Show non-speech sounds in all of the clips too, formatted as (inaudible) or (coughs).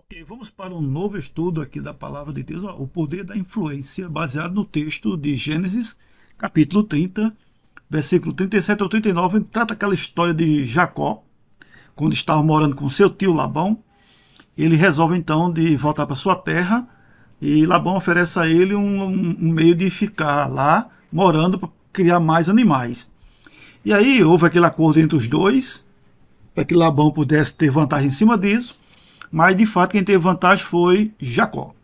Ok, vamos para um novo estudo aqui da palavra de Deus, o poder da influência, baseado no texto de Gênesis, capítulo 30, versículo 37 ao 39, trata aquela história de Jacó, quando estava morando com seu tio Labão, ele resolve então de voltar para sua terra e Labão oferece a ele um, um meio de ficar lá morando para criar mais animais. E aí houve aquele acordo entre os dois para que Labão pudesse ter vantagem em cima disso, mas de fato quem teve vantagem foi Jacó.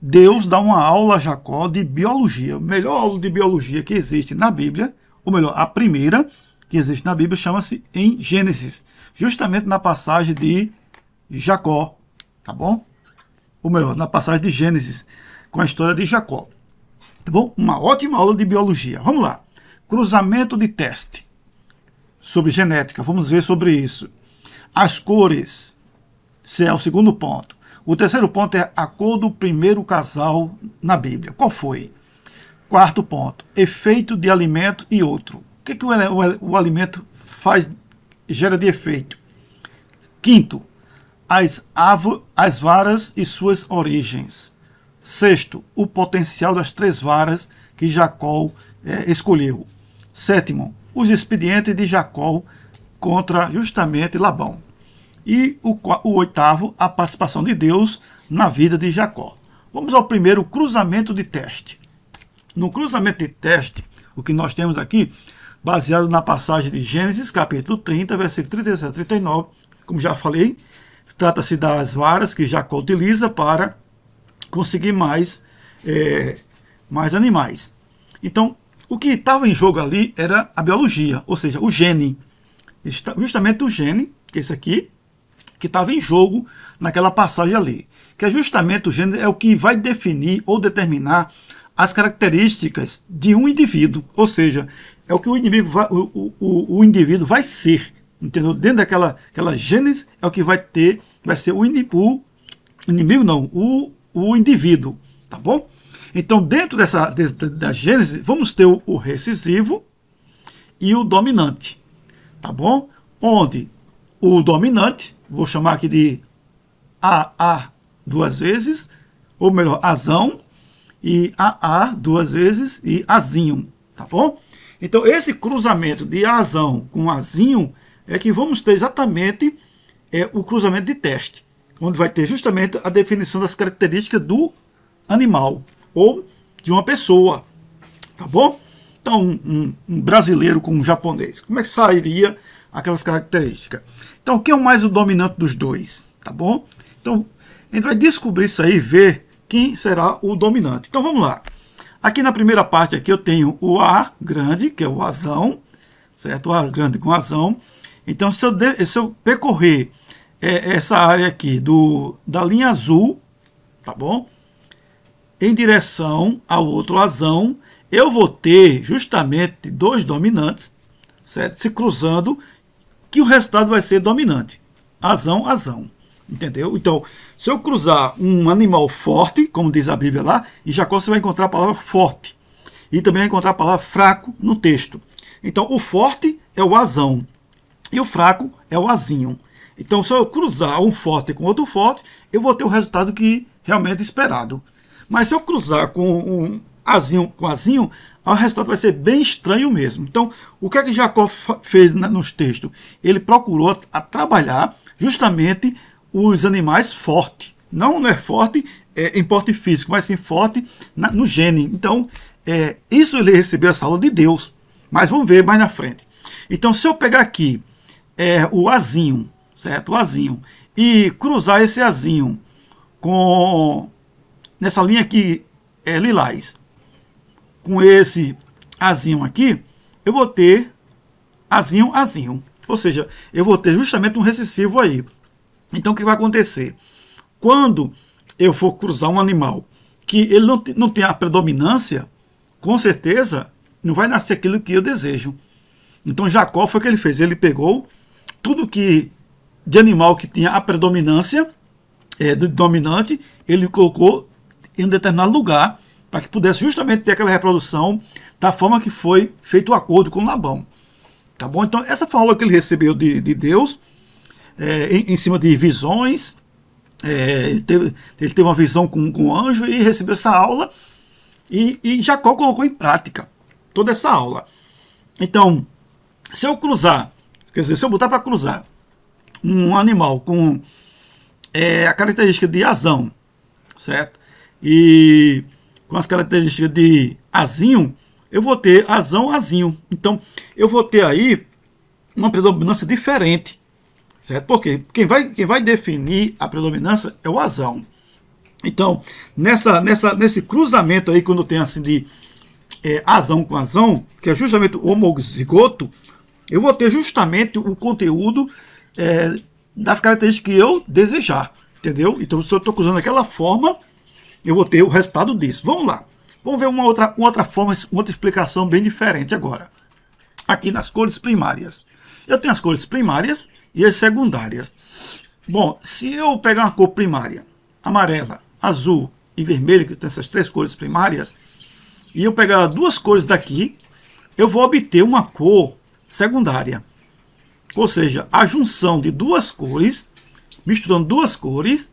Deus dá uma aula a Jacó de biologia, a melhor aula de biologia que existe na Bíblia, ou melhor, a primeira que existe na Bíblia chama-se em Gênesis, justamente na passagem de Jacó, tá bom? Ou melhor, na passagem de Gênesis, com a história de Jacó. Tá bom? Uma ótima aula de biologia. Vamos lá. Cruzamento de teste sobre genética. Vamos ver sobre isso. As cores. Esse é o segundo ponto. O terceiro ponto é a cor do primeiro casal na Bíblia. Qual foi? Quarto ponto, efeito de alimento e outro. O que, que o, o, o alimento faz, gera de efeito? Quinto, as, as varas e suas origens. Sexto, o potencial das três varas que Jacó é, escolheu. Sétimo, os expedientes de Jacó contra justamente Labão. E o, o oitavo, a participação de Deus na vida de Jacó. Vamos ao primeiro cruzamento de teste. No cruzamento de teste, o que nós temos aqui, baseado na passagem de Gênesis, capítulo 30, versículo 37 a 39, como já falei, trata-se das varas que Jacó utiliza para conseguir mais, é, mais animais. Então, o que estava em jogo ali era a biologia, ou seja, o gene. Justamente o gene, que é esse aqui, que estava em jogo naquela passagem ali. Que é justamente o gênero é o que vai definir ou determinar as características de um indivíduo. Ou seja, é o que o, inimigo vai, o, o, o indivíduo vai ser. Entendeu? Dentro daquela aquela gênese é o que vai ter, vai ser o, o inimigo, não, o, o indivíduo. Tá bom? Então, dentro dessa da gênese, vamos ter o, o recessivo e o dominante. Tá bom? Onde o dominante, vou chamar aqui de AA duas vezes, ou melhor, azão, e AA duas vezes e azinho, tá bom? Então, esse cruzamento de azão com azinho é que vamos ter exatamente é, o cruzamento de teste, onde vai ter justamente a definição das características do animal ou de uma pessoa, tá bom? Então, um, um brasileiro com um japonês, como é que sairia aquelas características. Então, quem é mais o dominante dos dois? Tá bom? Então, a gente vai descobrir isso aí ver quem será o dominante. Então, vamos lá. Aqui na primeira parte aqui eu tenho o A grande, que é o azão, certo? O A grande com azão. Então, se eu, de, se eu percorrer é, essa área aqui do, da linha azul, tá bom? Em direção ao outro azão, eu vou ter justamente dois dominantes, certo? Se cruzando que o resultado vai ser dominante. Azão, azão. Entendeu? Então, se eu cruzar um animal forte, como diz a Bíblia lá, em Jacó você vai encontrar a palavra forte. E também vai encontrar a palavra fraco no texto. Então, o forte é o azão. E o fraco é o azinho. Então, se eu cruzar um forte com outro forte, eu vou ter o resultado que realmente é esperado. Mas se eu cruzar com um azinho com azinho, o resultado vai ser bem estranho mesmo. Então, o que é que Jacó fez nos textos? Ele procurou a trabalhar justamente os animais fortes. Não, não é forte é, em porte físico, mas sim forte na, no gene. Então, é, isso ele recebeu essa aula de Deus. Mas vamos ver mais na frente. Então, se eu pegar aqui é, o azinho, certo? O azinho, e cruzar esse azinho com nessa linha aqui é lilás, com esse azinho aqui, eu vou ter azinho, azinho. Ou seja, eu vou ter justamente um recessivo aí. Então, o que vai acontecer? Quando eu for cruzar um animal que ele não, não tem a predominância, com certeza não vai nascer aquilo que eu desejo. Então, Jacó foi o que ele fez. Ele pegou tudo que de animal que tinha a predominância é, do dominante, ele colocou em um determinado lugar para que pudesse justamente ter aquela reprodução da forma que foi feito o acordo com Labão. Tá bom? Então, essa foi a aula que ele recebeu de, de Deus, é, em, em, cima de visões é, ele, teve, ele, teve, uma visão com, com o anjo e recebeu essa aula. E, e Jacó colocou em prática toda essa aula. Então, se eu cruzar, quer dizer, se eu botar para cruzar um animal com é, a característica de asão, certo? E com as características de azinho, eu vou ter asão, azinho. Então, eu vou ter aí uma predominância diferente, certo? Porque quem vai, quem vai definir a predominância é o asão. Então, nessa, nessa, nesse cruzamento aí, quando tem assim de é, asão com asão, que é justamente o homozigoto, eu vou ter justamente o conteúdo é, das características que eu desejar, entendeu? Então, se eu estou usando aquela forma, eu vou ter o resultado disso. Vamos lá. Vamos ver uma outra, uma outra forma, uma outra explicação bem diferente agora. Aqui nas cores primárias. Eu tenho as cores primárias e as secundárias. Bom, se eu pegar uma cor primária, amarela, azul e vermelho, que tem essas três cores primárias, e eu pegar duas cores daqui, eu vou obter uma cor secundária. Ou seja, a junção de duas cores, misturando duas cores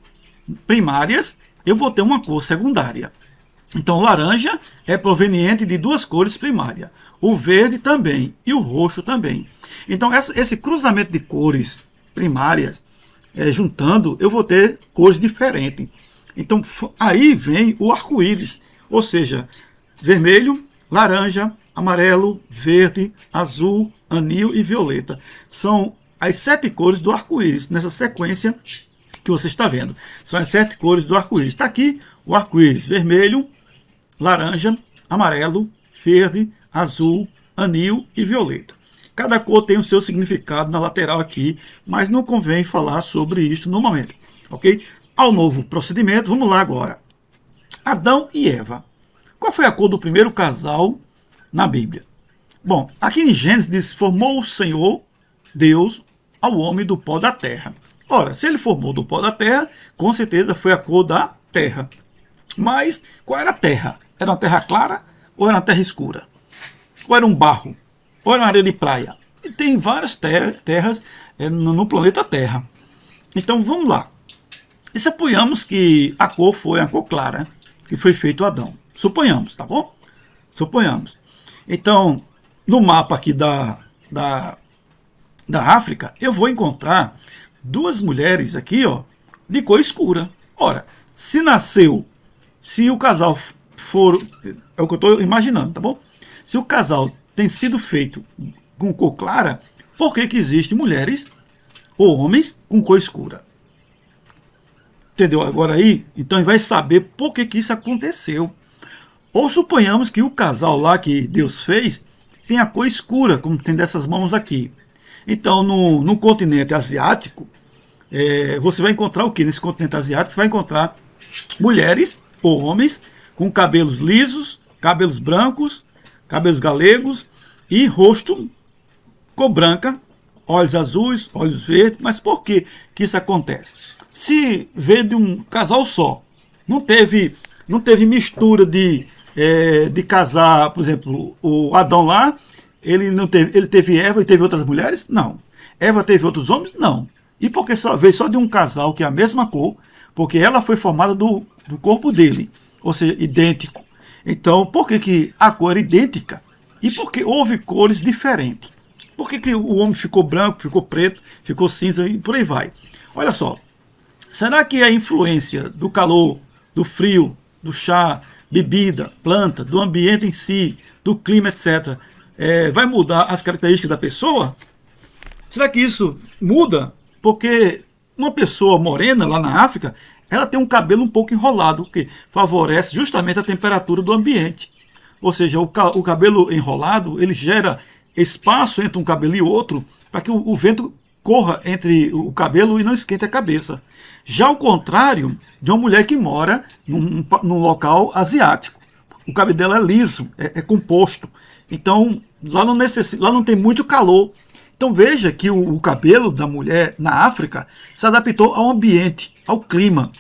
primárias, eu vou ter uma cor secundária. Então, laranja é proveniente de duas cores primárias. O verde também e o roxo também. Então, esse cruzamento de cores primárias, é, juntando, eu vou ter cores diferentes. Então, aí vem o arco-íris, ou seja, vermelho, laranja, amarelo, verde, azul, anil e violeta. São as sete cores do arco-íris, nessa sequência que você está vendo. São as sete cores do arco-íris. Está aqui o arco-íris vermelho, laranja, amarelo, verde, azul, anil e violeta. Cada cor tem o seu significado na lateral aqui, mas não convém falar sobre isso no momento, ok? Ao novo procedimento, vamos lá agora. Adão e Eva. Qual foi a cor do primeiro casal na Bíblia? Bom, aqui em Gênesis diz: formou o Senhor Deus ao homem do pó da terra. Ora, se ele formou do pó da terra, com certeza foi a cor da terra. Mas qual era a terra? Era uma terra clara ou era uma terra escura? Ou era um barro? Ou era uma areia de praia? E tem várias ter terras é, no, planeta Terra. Então vamos lá. E suponhamos que a cor foi a cor clara, que foi feito Adão. Suponhamos, tá bom? Suponhamos. Então, no mapa aqui da, da, da África, eu vou encontrar duas mulheres aqui, ó, de cor escura. Ora, se nasceu, se o casal for, é o que eu estou imaginando, tá bom? Se o casal tem sido feito com cor clara, por que que existem mulheres ou homens com cor escura? Entendeu agora aí? Então vai saber por que que isso aconteceu. Ou suponhamos que o casal lá que Deus fez tem a cor escura, como tem dessas mãos aqui. Então, no, no continente asiático, é, você vai encontrar o que nesse continente asiático? Você vai encontrar mulheres ou homens com cabelos lisos, cabelos brancos, cabelos galegos e rosto cor branca, olhos azuis, olhos verdes. Mas por que, que isso acontece? Se vê de um casal só, não teve, não teve mistura de, é, de casar, por exemplo, o Adão lá, ele não teve, ele teve Eva e teve outras mulheres? Não. Eva teve outros homens? Não. E porque só veio só de um casal que é a mesma cor, porque ela foi formada do, do corpo dele, ou seja, idêntico. Então, por que, que a cor era idêntica? E por que houve cores diferentes? Por que, que o homem ficou branco, ficou preto, ficou cinza e por aí vai? Olha só, será que a influência do calor, do frio, do chá, bebida, planta, do ambiente em si, do clima, etc., é, vai mudar as características da pessoa? Será que isso muda porque uma pessoa morena lá na África, ela tem um cabelo um pouco enrolado, que favorece justamente a temperatura do ambiente. Ou seja, o, o cabelo enrolado, ele gera espaço entre um cabelo e outro, para que o, o vento corra entre o cabelo e não esquente a cabeça. Já ao contrário de uma mulher que mora num, num local asiático. O cabelo dela é liso, é, é composto. Então, lá não, necessita, lá não tem muito calor. Então veja que o, o, cabelo da mulher na África se adaptou ao ambiente, ao clima.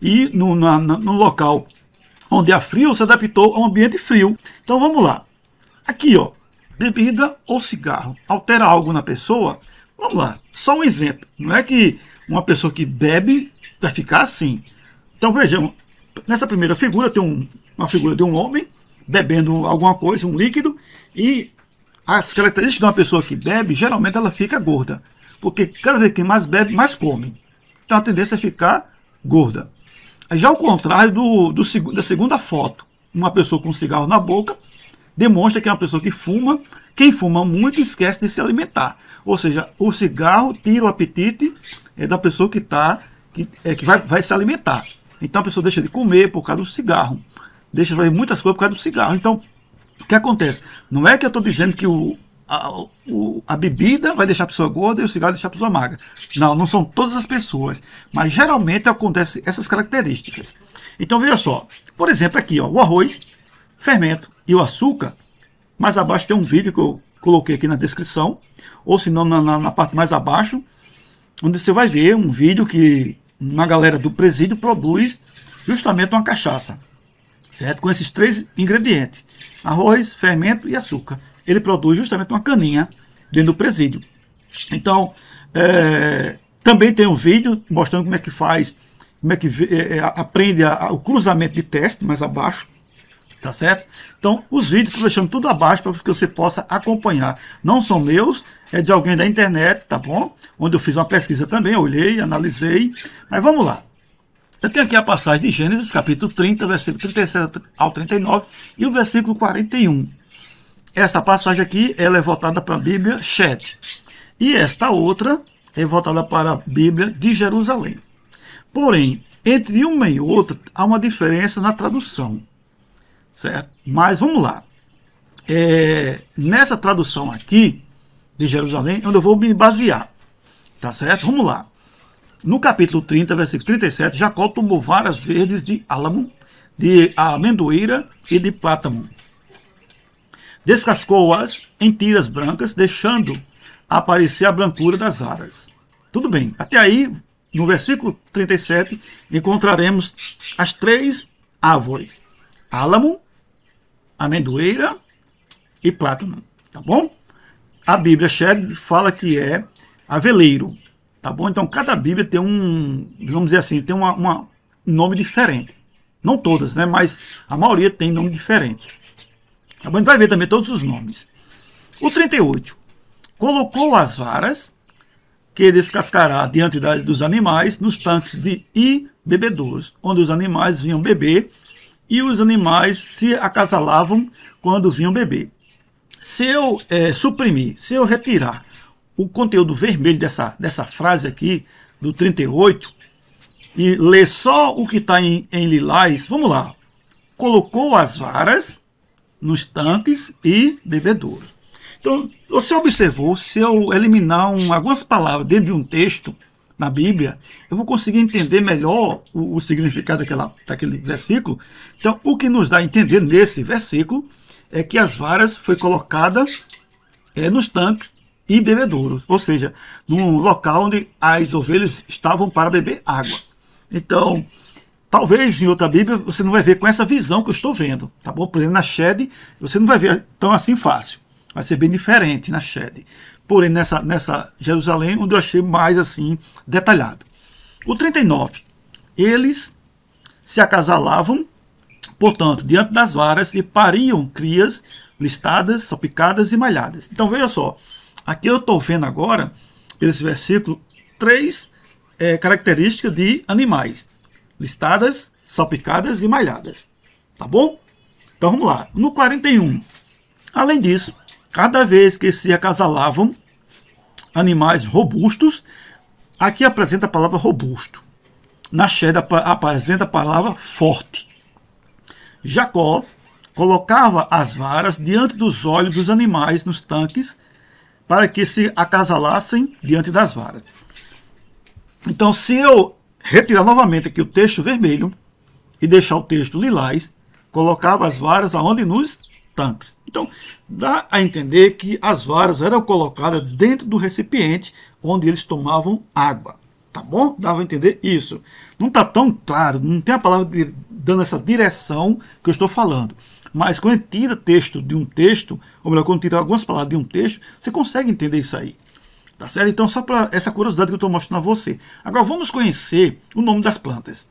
E no, na, no local onde há frio, se adaptou ao ambiente frio. Então vamos lá. Aqui, ó, bebida ou cigarro altera algo na pessoa? Vamos lá, só um exemplo. Não é que uma pessoa que bebe Vai ficar assim. Então vejam, nessa primeira figura tem um, uma figura de um homem bebendo alguma coisa, um líquido, e as características de uma pessoa que bebe, geralmente ela fica gorda. Porque cada vez que mais bebe, mais come. Então a tendência é ficar gorda. Já o contrário do, do, da segunda foto. Uma pessoa com um cigarro na boca demonstra que é uma pessoa que fuma. Quem fuma muito esquece de se alimentar. Ou seja, o cigarro tira o apetite é, da pessoa que, tá, que, é, que vai, vai se alimentar. Então a pessoa deixa de comer por causa do cigarro. Deixa de fazer muitas coisas por causa do cigarro. Então, o que acontece? Não é que eu estou dizendo que o, a, o, a, bebida vai deixar a pessoa gorda e o cigarro vai deixar a pessoa magra. Não, não são todas as pessoas. Mas geralmente acontece essas características. Então veja só. Por exemplo, aqui, ó, o arroz, fermento e o açúcar. Mais abaixo tem um vídeo que eu coloquei aqui na descrição. Ou se não, na, na, na parte mais abaixo. Onde você vai ver um vídeo que uma galera do presídio produz justamente uma cachaça, certo? Com esses três ingredientes: arroz, fermento e açúcar. Ele produz justamente uma caninha dentro do presídio. Então, é, também tem um vídeo mostrando como é que faz, como é que é, é, aprende a, a, o cruzamento de teste mais abaixo. Tá certo? Então, os vídeos estou deixando tudo abaixo para que você possa acompanhar. Não são meus, é de alguém da internet, tá bom? Onde eu fiz uma pesquisa também, olhei, analisei. Mas vamos lá. Eu tenho aqui a passagem de Gênesis, capítulo 30, versículo 37 ao 39 e o versículo 41. Essa passagem aqui ela é voltada para a Bíblia Chet. E esta outra é voltada para a Bíblia de Jerusalém. Porém, entre uma e outra há uma diferença na tradução. Certo? Mas vamos lá. É, nessa tradução aqui de Jerusalém, onde eu vou me basear. Tá certo? Vamos lá. No capítulo 30, versículo 37, Jacó tomou varas verdes de álamo, de amendoeira e de plátano. Descascou-as em tiras brancas, deixando aparecer a brancura das varas. Tudo bem. Até aí, no versículo 37, encontraremos as três árvores: álamo, amendoeira e plátano, tá bom? A Bíblia Shed fala que é aveleiro, tá bom? Então cada Bíblia tem um, vamos dizer assim, tem uma, uma, um nome diferente. Não todas, né? Mas a maioria tem nome diferente. Tá bom? A gente vai ver também todos os nomes. O 38. Colocou as varas que descascará diante dos animais nos tanques de e bebedouros, onde os animais vinham beber e os animais se acasalavam quando vinham beber. Se eu é, suprimir, se eu retirar o conteúdo vermelho dessa, dessa frase aqui, do 38, e ler só o que está em, em lilás, vamos lá. Colocou as varas nos tanques e bebedouros. Então, você observou, se eu eliminar um, algumas palavras dentro de um texto, na Bíblia, eu vou conseguir entender melhor o, o significado daquela, daquele versículo. Então, o que nos dá a entender nesse versículo é que as varas foi colocada é, nos tanques e bebedouros, ou seja, num local onde as ovelhas estavam para beber água. Então, talvez em outra Bíblia você não vai ver com essa visão que eu estou vendo, tá bom? Por exemplo, na Shed, você não vai ver tão assim fácil. Vai ser bem diferente na Shed porém nessa, nessa Jerusalém, onde eu achei mais assim detalhado. O 39. Eles se acasalavam, portanto, diante das varas e pariam crias listadas, salpicadas e malhadas. Então veja só, aqui eu estou vendo agora, esse versículo, três é, características de animais: listadas, salpicadas e malhadas. Tá bom? Então vamos lá. No 41. Além disso, cada vez que se acasalavam animais robustos, aqui apresenta a palavra robusto. Na Sheda apresenta a palavra forte. Jacó colocava as varas diante dos olhos dos animais nos tanques para que se acasalassem diante das varas. Então, se eu retirar novamente aqui o texto vermelho e deixar o texto lilás, colocava as varas aonde nos tanques. Então, dá a entender que as varas eram colocadas dentro do recipiente onde eles tomavam água. Tá bom? Dava a entender isso. Não está tão claro, não tem a palavra dando essa direção que eu estou falando. Mas quando tira texto de um texto, ou melhor, quando tira algumas palavras de um texto, você consegue entender isso aí. Tá certo? Então, só para essa curiosidade que eu estou mostrando a você. Agora, vamos conhecer o nome das plantas.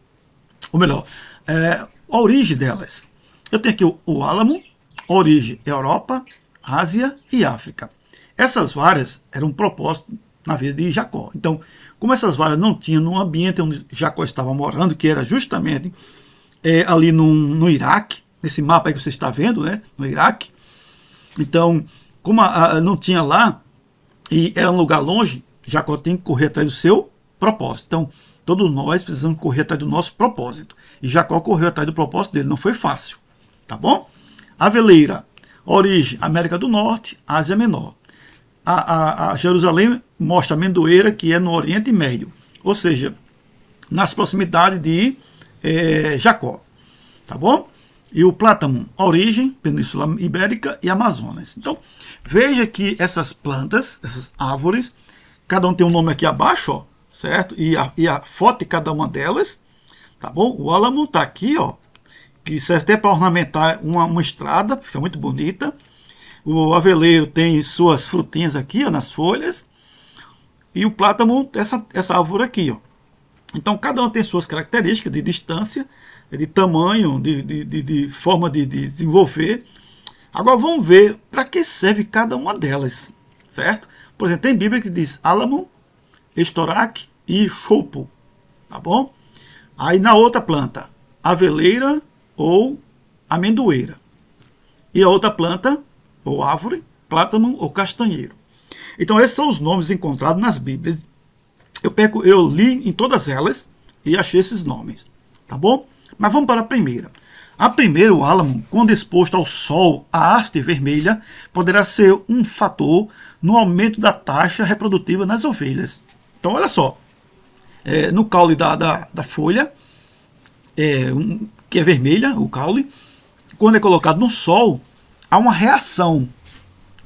Ou melhor, é, a origem delas. Eu tenho aqui o, o álamo, origem Europa, Ásia e África. Essas varas eram um propósito na vida de Jacó. Então, como essas varas não tinham no ambiente onde Jacó estava morando, que era justamente é, ali no, no Iraque, nesse mapa que você está vendo, né, no Iraque. Então, como a, a, não tinha lá, e era um lugar longe, Jacó tem que correr atrás do seu propósito. Então, todos nós precisamos correr atrás do nosso propósito. E Jacó correu atrás do propósito dele, não foi fácil. Tá bom? A veleira, origem América do Norte, Ásia Menor a, a, a Jerusalém mostra a amendoeira, que é no Oriente Médio, ou seja, nas proximidades de é, Jacó. Tá bom? E o plátano, origem, Península Ibérica e Amazonas. Então, veja que essas plantas, essas árvores, cada um tem um nome aqui abaixo, ó, certo? E a, e a foto de cada uma delas, tá bom? O álamo está aqui, ó, que serve até para ornamentar uma, uma estrada, fica muito bonita. O aveleiro tem suas frutinhas aqui ó, nas folhas. E o plátano, essa, essa árvore aqui. Ó. Então, cada uma tem suas características de distância, de tamanho, de, de, de, de forma de, de desenvolver. Agora, vamos ver para que serve cada uma delas, certo? Por exemplo, tem Bíblia que diz álamo, estorac e chopo, tá bom? Aí na outra planta, aveleira ou amendoeira. E a outra planta, ou árvore, plátano ou castanheiro. Então esses são os nomes encontrados nas Bíblias. Eu, pego, eu li em todas elas e achei esses nomes, tá bom? Mas vamos para a primeira. A primeira, o álamo, quando exposto ao sol, a haste vermelha poderá ser um fator no aumento da taxa reprodutiva nas ovelhas. Então, olha só, é, no caule da, da, da folha, é, um, que é vermelha, o caule, quando é colocado no sol, há uma reação,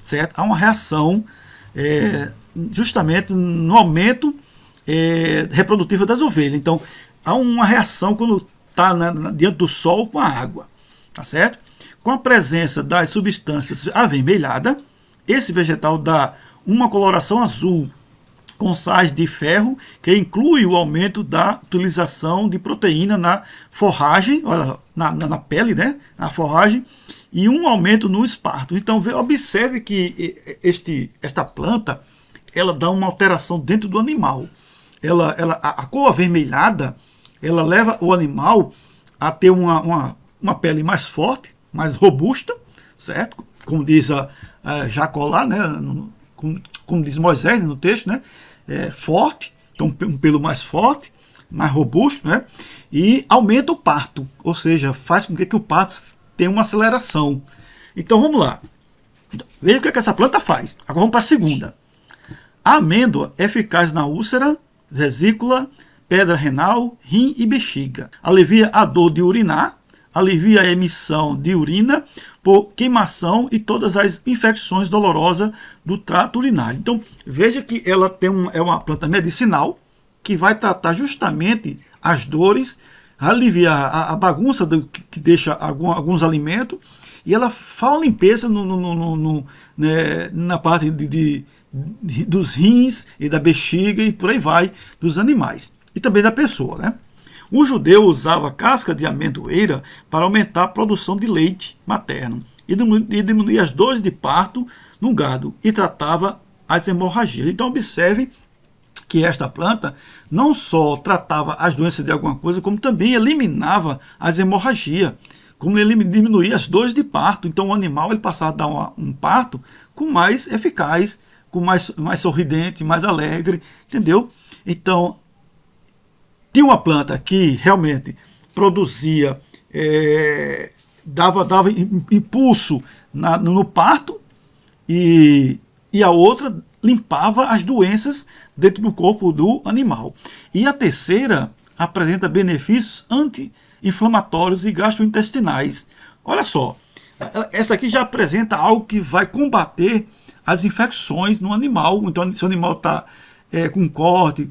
certo? Há uma reação é, justamente no aumento é, reprodutivo das ovelhas. Então, há uma reação quando está diante do sol com a água, tá certo? Com a presença das substâncias avermelhadas, esse vegetal dá uma coloração azul com sais de ferro, que inclui o aumento da utilização de proteína na forragem, na, na, na pele, né? Na forragem, e um aumento no esparto. Então, observe que este, esta planta ela dá uma alteração dentro do animal. Ela, ela, a, a cor avermelhada ela leva o animal a ter uma, uma, uma pele mais forte, mais robusta, certo? Como diz a, a Jacó lá, né? como, como diz Moisés no texto, né? É, forte, então um pelo mais forte, mais robusto, né? E aumenta o parto, ou seja, faz com que, que o parto tem uma aceleração. Então vamos lá. Veja o que, é que essa planta faz. Agora vamos para a segunda. A amêndoa é eficaz na úlcera, vesícula, pedra renal, rim e bexiga. Alivia a dor de urinar, alivia a emissão de urina por queimação e todas as infecções dolorosas do trato urinário. Então, veja que ela tem um, é uma planta medicinal que vai tratar justamente as dores aliviar a, a bagunça do, que deixa algum, alguns alimentos e ela faz uma limpeza no, no, no, no né, na parte de, de, dos rins e da bexiga e por aí vai dos animais e também da pessoa, né? O judeu usava casca de amendoeira para aumentar a produção de leite materno e diminuir as dores de parto no gado e tratava as hemorragias. Então observe que esta planta não só tratava as doenças de alguma coisa, como também eliminava as hemorragias, como ele diminuía as dores de parto. Então o animal ele passava a dar uma, um parto com mais eficaz, com mais, mais sorridente, mais alegre, entendeu? Então tinha uma planta que realmente produzia, é, dava, dava impulso na, no parto e, e a outra limpava as doenças dentro do corpo do animal. E a terceira apresenta benefícios anti-inflamatórios e gastrointestinais. Olha só, essa aqui já apresenta algo que vai combater as infecções no animal. Então, se o animal está é, com corte,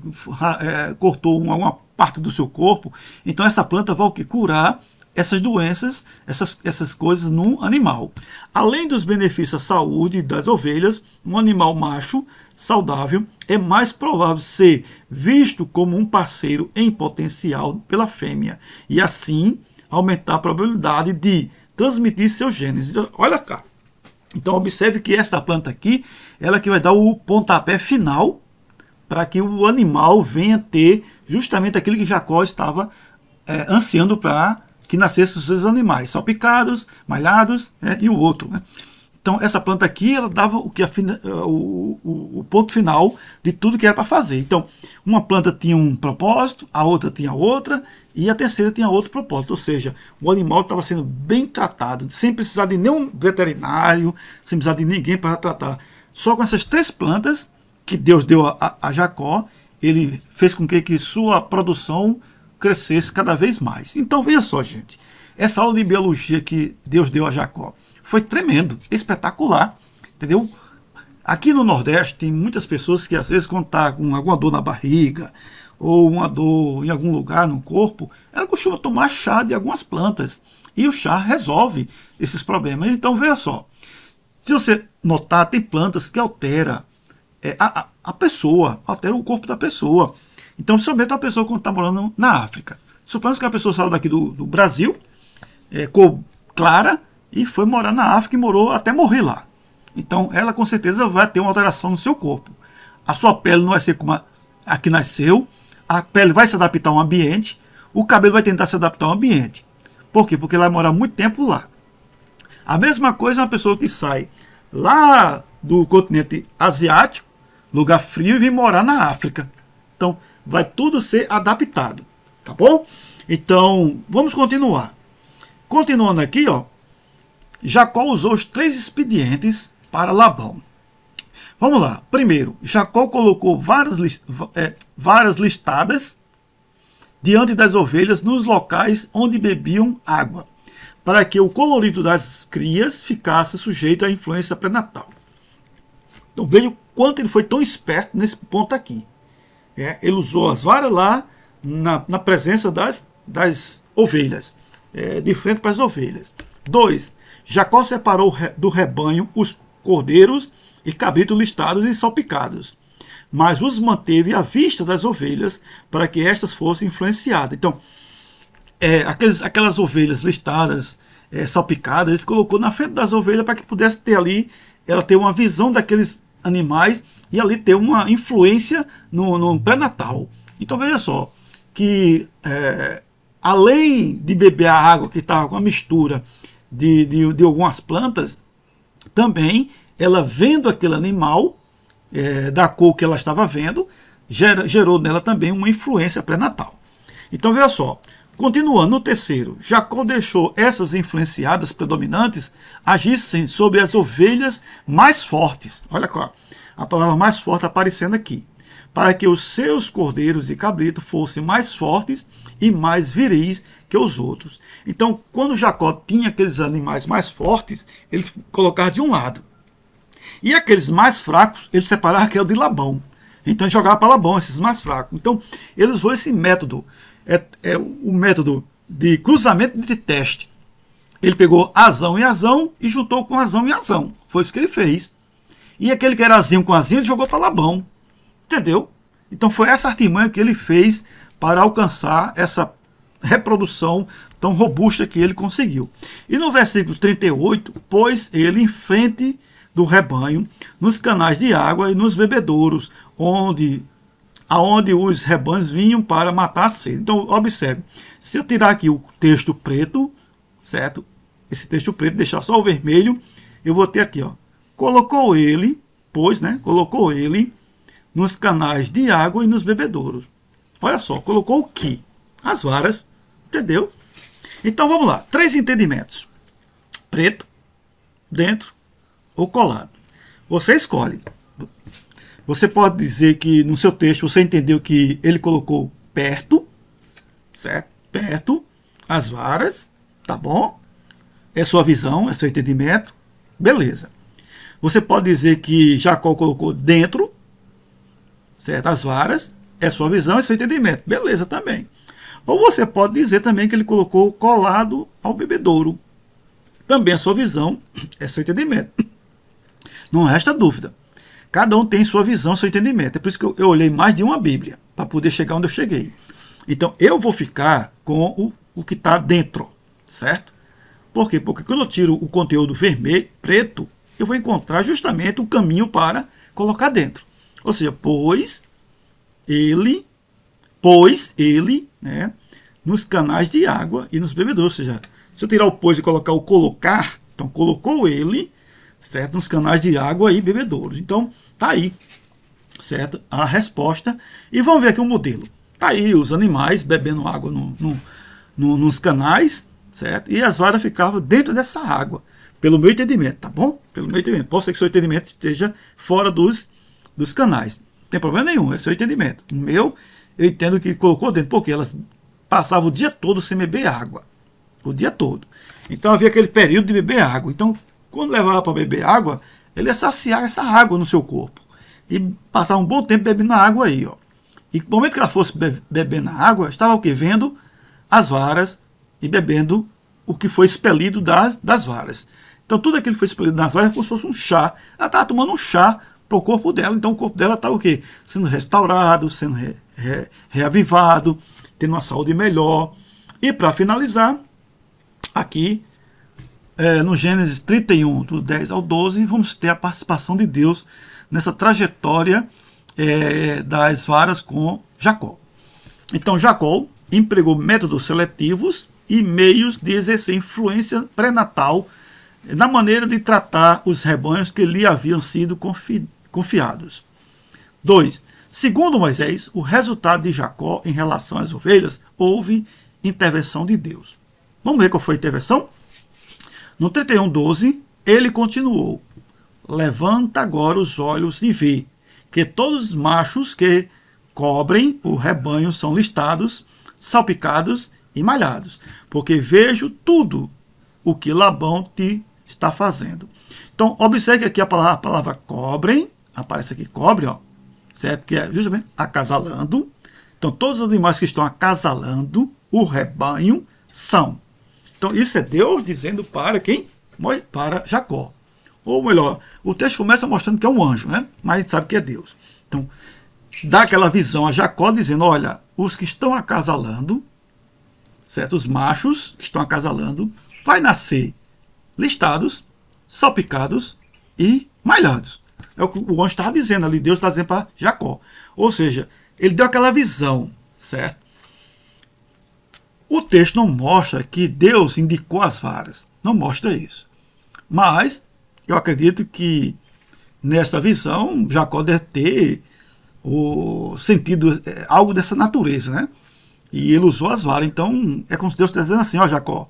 é, cortou uma, parte do seu corpo, então essa planta vai o que? curar essas doenças, essas, essas coisas no animal. Além dos benefícios à saúde das ovelhas, um animal macho saudável é mais provável ser visto como um parceiro em potencial pela fêmea e assim aumentar a probabilidade de transmitir seus genes. Então, olha cá. Então observe que esta planta aqui, ela que vai dar o pontapé final para que o animal venha ter justamente aquilo que Jacó estava é, ansiando para que nascessem os seus animais, salpicados, malhados né, e o outro. Né? Então, essa planta aqui, ela dava o, que afina, o, o, o, ponto final de tudo que era para fazer. Então, uma planta tinha um propósito, a outra tinha outra, e a terceira tinha outro propósito. Ou seja, o animal estava sendo bem tratado, sem precisar de nenhum veterinário, sem precisar de ninguém para tratar. Só com essas três plantas que Deus deu a, a, Jacó, ele fez com que, que sua produção crescesse cada vez mais. Então, veja só, gente. Essa aula de biologia que Deus deu a Jacó foi tremendo, espetacular, entendeu? Aqui no Nordeste tem muitas pessoas que às vezes quando está com alguma dor na barriga ou uma dor em algum lugar no corpo, ela costuma tomar chá de algumas plantas e o chá resolve esses problemas. Então veja só, se você notar, tem plantas que altera é, a, a pessoa, altera o corpo da pessoa. Então, principalmente uma pessoa quando está morando na África. Suponhamos que a pessoa saiu daqui do, do Brasil, é, cor clara, e foi morar na África e morou até morrer lá. Então ela com certeza vai ter uma alteração no seu corpo. A sua pele não vai ser como a, a que nasceu, a pele vai se adaptar ao ambiente, o cabelo vai tentar se adaptar ao ambiente. Por quê? Porque ela vai morar muito tempo lá. A mesma coisa é uma pessoa que sai lá do continente asiático, lugar frio, e vem morar na África. Então vai tudo ser adaptado. Tá bom? Então vamos continuar. Continuando aqui, ó, Jacó usou os três expedientes para Labão. Vamos lá. Primeiro, Jacó colocou várias, é, várias listadas diante das ovelhas nos locais onde bebiam água, para que o colorido das crias ficasse sujeito à influência pré-natal. Então veja quanto ele foi tão esperto nesse ponto aqui. É, ele usou as varas lá na, na presença das, das ovelhas, é, de frente para as ovelhas. Dois, Jacó separou do rebanho os cordeiros e cabritos listados e salpicados, mas os manteve à vista das ovelhas para que estas fossem influenciadas. Então, é, aqueles, aquelas ovelhas listadas, é, salpicadas, ele colocou na frente das ovelhas para que pudesse ter ali, ela ter uma visão daqueles animais e ali ter uma influência no, no pré-natal. Então veja só, que é, além de beber a água que estava com a mistura de, de, de algumas plantas, também ela vendo aquele animal, é, da cor que ela estava vendo, gerou nela também uma influência pré-natal. Então veja só, continuando no terceiro, Jacó deixou essas influenciadas predominantes agissem sobre as ovelhas mais fortes. Olha cá, a palavra mais forte aparecendo aqui para que os seus cordeiros e cabritos fossem mais fortes e mais viris que os outros. Então, quando Jacó tinha aqueles animais mais fortes, ele colocava de um lado. E aqueles mais fracos, ele separava aquele de Labão. Então, ele jogava para Labão, esses mais fracos. Então, ele usou esse método. É, é o método de cruzamento de teste. Ele pegou azão e azão e juntou com azão e azão. Foi isso que ele fez. E aquele que era azinho com azinho, ele jogou para Labão. Entendeu? Então foi essa artimanha que ele fez para alcançar essa reprodução tão robusta que ele conseguiu. E no versículo 38, pôs ele em frente do rebanho, nos canais de água e nos bebedouros, onde aonde os rebanhos vinham para matar a sede. Então, observe, se eu tirar aqui o texto preto, certo? Esse texto preto, deixar só o vermelho, eu vou ter aqui, ó. Colocou ele, pois, né? Colocou ele nos canais de água e nos bebedouros. Olha só, colocou o que? As varas, entendeu? Então vamos lá, três entendimentos: preto, dentro ou colado. Você escolhe. Você pode dizer que no seu texto você entendeu que ele colocou perto, certo? Perto, as varas, tá bom? É sua visão, é seu entendimento, beleza. Você pode dizer que Jacó colocou dentro, certo? As varas, é sua visão, é seu entendimento. Beleza também. Ou você pode dizer também que ele colocou colado ao bebedouro. Também a sua visão é seu entendimento. Não resta dúvida. Cada um tem sua visão, seu entendimento. É por isso que eu, eu olhei mais de uma Bíblia, para poder chegar onde eu cheguei. Então, eu vou ficar com o, o que está dentro, certo? Por quê? Porque quando eu tiro o conteúdo vermelho, preto, eu vou encontrar justamente o caminho para colocar dentro. Ou seja, pois ele, pois ele, né, nos canais de água e nos bebedouros. Ou seja, se eu tirar o pois e colocar o colocar, então colocou ele, certo? Nos canais de água e bebedouros. Então, tá aí, certo? A resposta. E vamos ver aqui o um modelo. Tá aí os animais bebendo água no, no, no, nos canais, certo? E as varas ficavam dentro dessa água, pelo meu entendimento, tá bom? Pelo meu entendimento. Pode ser que seu entendimento esteja fora dos, dos canais. Não tem problema nenhum, é seu entendimento. O meu, eu entendo que colocou dentro, porque elas passavam o dia todo sem beber água. O dia todo. Então havia aquele período de beber água. Então quando levava para beber água, ele ia saciar essa água no seu corpo. E passar um bom tempo bebendo a água aí. Ó. E no momento que ela fosse be beber na água, estava o que? Vendo as varas e bebendo o que foi expelido das, das varas. Então tudo aquilo que foi expelido das varas é como se fosse um chá. Ela estava tomando um chá para o corpo dela. Então o corpo dela estava o quê? Sendo restaurado, sendo re, re, reavivado, tendo uma saúde melhor. E para finalizar, aqui é, no Gênesis 31, do 10 ao 12, vamos ter a participação de Deus nessa trajetória é, das varas com Jacó. Então, Jacó empregou métodos seletivos e meios de exercer influência pré-natal na maneira de tratar os rebanhos que lhe haviam sido confi confiados. 2. Segundo Moisés, o resultado de Jacó em relação às ovelhas, houve intervenção de Deus. Vamos ver qual foi a intervenção? No 31:12, ele continuou: Levanta agora os olhos e vê que todos os machos que cobrem o rebanho são listados, salpicados e malhados, porque vejo tudo o que Labão te está fazendo. Então, observe aqui a palavra, a palavra cobrem, aparece aqui cobre, ó, certo? Que é justamente acasalando. Então, todos os animais que estão acasalando o rebanho são então, isso é Deus dizendo para quem? Para Jacó. Ou melhor, o texto começa mostrando que é um anjo, né? mas a gente sabe que é Deus. Então, dá aquela visão a Jacó dizendo: olha, os que estão acasalando, certos machos que estão acasalando, vai nascer listados, salpicados e malhados. É o que o anjo estava dizendo ali, Deus está dizendo para Jacó. Ou seja, ele deu aquela visão, certo? O texto não mostra que Deus indicou as varas, não mostra isso. Mas eu acredito que nessa visão Jacó deve ter o sentido é, algo dessa natureza, né? E ele usou as varas. Então é como se Deus estivesse dizendo assim: ó, Jacó,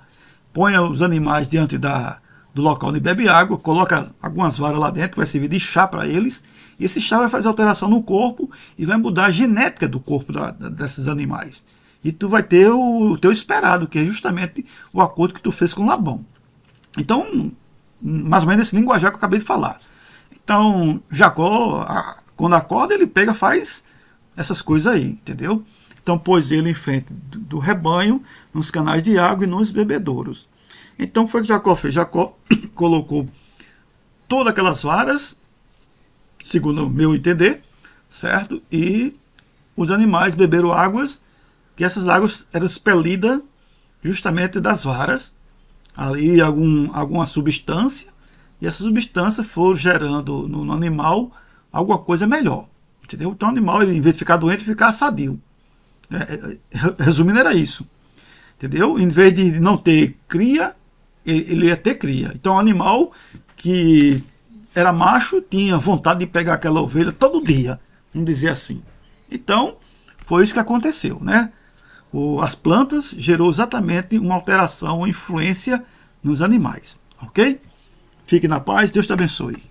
ponha os animais diante da, do local onde bebe água, coloca algumas varas lá dentro, vai servir de chá para eles. E esse chá vai fazer alteração no corpo e vai mudar a genética do corpo da, desses animais e tu vai ter o, o teu esperado, que é justamente o acordo que tu fez com Labão. Então, mais ou menos esse linguajar que eu acabei de falar. Então, Jacó, quando acorda, ele pega, faz essas coisas aí, entendeu? Então, pôs ele em frente do, do rebanho, nos canais de água e nos bebedouros. Então, foi o que Jacó fez. Jacó (coughs) colocou todas aquelas varas, segundo o meu entender, certo? E os animais beberam águas que essas águas eram expelidas justamente das varas, ali algum, alguma substância, e essa substância for gerando no, no animal alguma coisa melhor. Entendeu? Então o animal, ele, em vez de ficar doente, ficar sadio. É, é, é resumindo, era isso. Entendeu? Em vez de não ter cria, ele, ele ia ter cria. Então o animal que era macho tinha vontade de pegar aquela ovelha todo dia, vamos dizer assim. Então, foi isso que aconteceu, né? O, as plantas gerou exatamente uma alteração, uma influência nos animais. Ok? Fique na paz, Deus te abençoe.